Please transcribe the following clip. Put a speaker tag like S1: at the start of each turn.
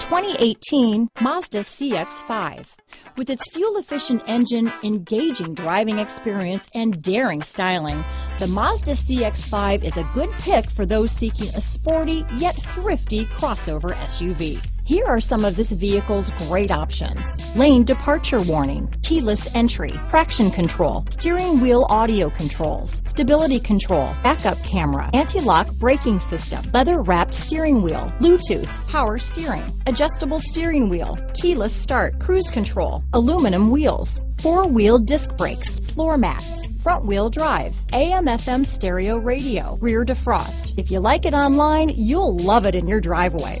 S1: 2018 Mazda CX-5. With its fuel-efficient engine, engaging driving experience, and daring styling, the Mazda CX-5 is a good pick for those seeking a sporty yet thrifty crossover SUV. Here are some of this vehicle's great options. Lane departure warning, keyless entry, traction control, steering wheel audio controls, stability control, backup camera, anti-lock braking system, leather wrapped steering wheel, Bluetooth, power steering, adjustable steering wheel, keyless start, cruise control, aluminum wheels, four-wheel disc brakes, floor mats, front wheel drive, AM FM stereo radio, rear defrost. If you like it online, you'll love it in your driveway.